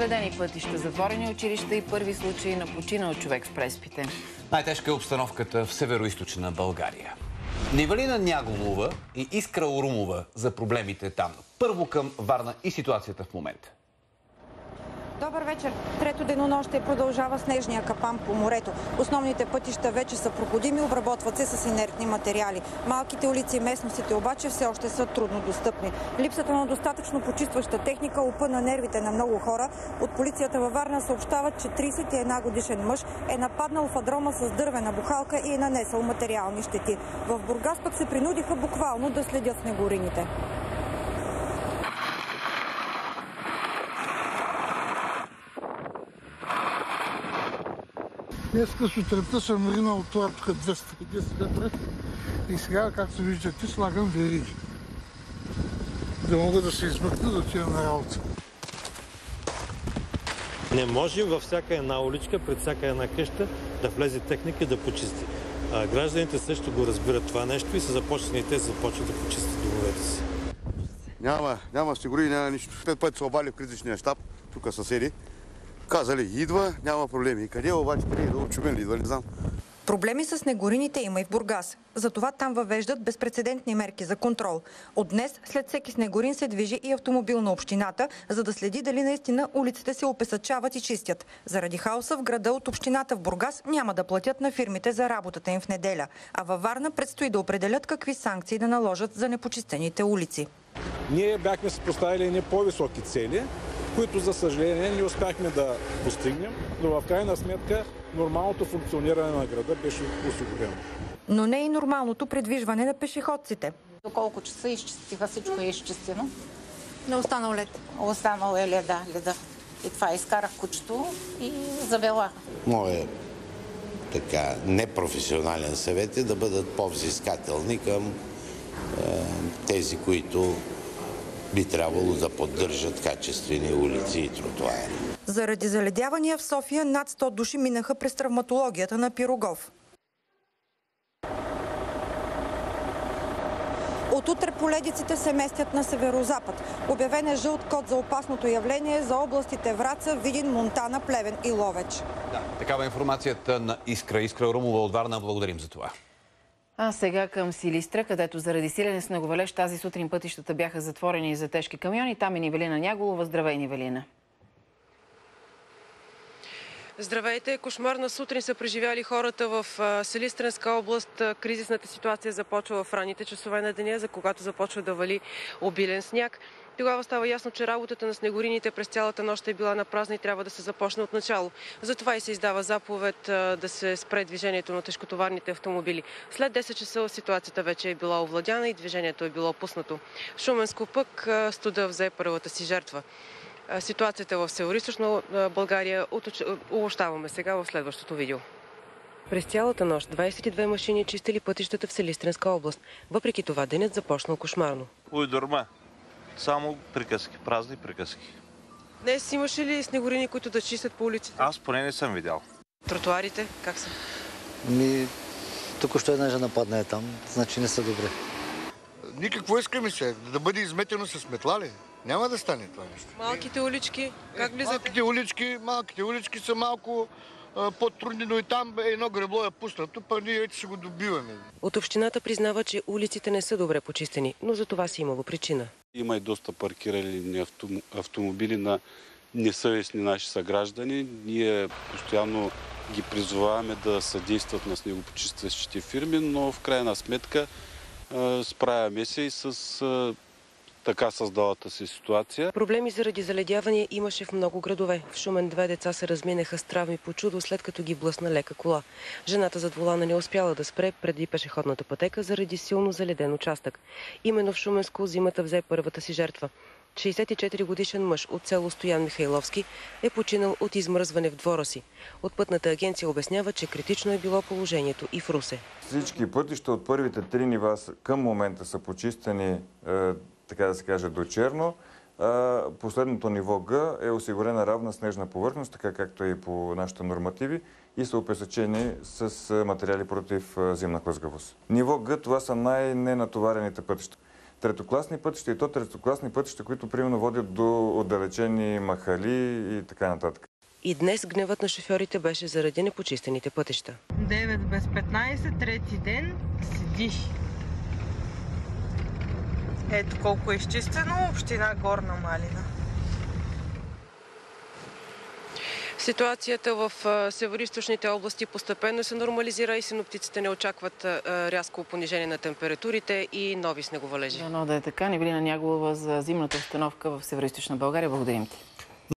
Заведени пътища, затворени училища и първи случаи на починал човек в преспите. Най-тежка е обстановката в северо България. Невалина Няголова и Искра Орумова за проблемите там. Първо към Варна и ситуацията в момента. Добър вечер. Трето денонощие продължава снежния капан по морето. Основните пътища вече са проходими, обработват се с инертни материали. Малките улици и местностите обаче все още са трудно достъпни. Липсата на достатъчно почистваща техника опъна нервите на много хора. От полицията във Варна съобщават, че 31 годишен мъж е нападнал в адрома с дървена бухалка и е нанесъл материални щети. В Бургас пък се принудиха буквално да следят снегорините. Днеска сутринта съм ринал това тук 210 метра и сега, както виждате, слагам вериги. Да мога да се измъкна да отида на работа. Не може във всяка една уличка, пред всяка една къща да влезе техника и да почисти. А гражданите също го разбират това нещо и са започнали те започват да почистят домовете си. Няма, няма сигури, няма нищо. Пет пъти се обали в кризичния щаб, тук съседи. Казали, идва, няма проблеми. Къде обаче, къде идва, чумен ли идва, не знам. Проблеми с снегорините има и в Бургас. Затова там въвеждат безпредседентни мерки за контрол. От днес след всеки снегорин се движи и автомобил на общината, за да следи дали наистина улиците се опесачават и чистят. Заради хаоса в града от общината в Бургас няма да платят на фирмите за работата им в неделя. А във Варна предстои да определят какви санкции да наложат за непочистените улици. Ние бяхме си поставили не по-високи цели, които за съжаление не успяхме да постигнем, но в крайна сметка нормалното функциониране на града беше осигурено. Но не и нормалното предвижване на пешеходците. До колко часа изчистиха, всичко е изчистено. Не останал лед. Останал е леда, леда. И това изкарах кучето и завела. Моя така непрофесионален съвет е да бъдат по-взискателни към е, тези, които би трябвало да поддържат качествени улици и тротуари. Заради заледявания в София над 100 души минаха през травматологията на Пирогов. От утре поледиците се местят на северозапад. Обявен е жълт код за опасното явление за областите Враца, Видин, Монтана, Плевен и Ловеч. Да, такава е информацията на Искра. Искра Румова от Варна. Благодарим за това. А сега към Силистра, където заради силен снеговалеж тази сутрин пътищата бяха затворени за тежки камиони. Там е Нивелина Няголова. Здравей, Нивелина. Здравейте! Кошмарна сутрин са преживяли хората в Селистренска област. Кризисната ситуация започва в ранните часове на деня, за когато започва да вали обилен сняг. Тогава става ясно, че работата на снегорините през цялата нощ е била на празна и трябва да се започне от начало. Затова и се издава заповед да се спре движението на тежкотоварните автомобили. След 10 часа ситуацията вече е била овладяна и движението е било пуснато. Шуменско пък студа взе първата си жертва. Ситуацията в Северо-Источна България обощаваме сега в следващото видео. През цялата нощ 22 машини чистили пътищата в Селистренска област. Въпреки това денят започнал кошмарно. Ой, дорма. Само приказки, празни приказки. Днес имаше ли снегорини, които да чистят по улиците? Аз поне не съм видял. Тротуарите как са? Ми, тук ще една жена падне там, значи не са добре. Никакво искаме се, да бъде изметено с метла ли? Няма да стане това нещо. Малките улички, как влизате? Малките улички, малките улички са малко по-трудни, но и там едно гребло е пуснато, па ние ще го добиваме. От общината признава, че улиците не са добре почистени, но за това си имало причина. Има и доста паркирали автомобили на несъвестни наши съграждани. Ние постоянно ги призоваваме да съдействат на снегопочистващите фирми, но в крайна сметка справяме се и с така създалата се ситуация. Проблеми заради заледяване имаше в много градове. В Шумен две деца се разминеха с травми по чудо, след като ги блъсна лека кола. Жената зад волана не успяла да спре преди пешеходната пътека заради силно заледен участък. Именно в Шуменско зимата взе първата си жертва. 64 годишен мъж от село Стоян Михайловски е починал от измръзване в двора си. От пътната агенция обяснява, че критично е било положението и в Русе. Всички пътища от първите три нива към момента са почистени е, така да се каже, до черно. Последното ниво Г е осигурена равна снежна повърхност, така както е и по нашите нормативи и са опесачени с материали против зимна хлъзгавост. Ниво Г това са най-ненатоварените пътища. третокласни пътища и то третокласни пътища, които примерно водят до отдалечени махали и така нататък. И днес гневът на шофьорите беше заради непочистените пътища. 9 без 15, трети ден, седи. Ето колко е изчистено община Горна Малина. Ситуацията в североизточните области постепенно се нормализира и синоптиците не очакват рязко понижение на температурите и нови снеговалежи. Дано да е така. Невелина Няголова за зимната установка в североизточна България. Благодарим ти.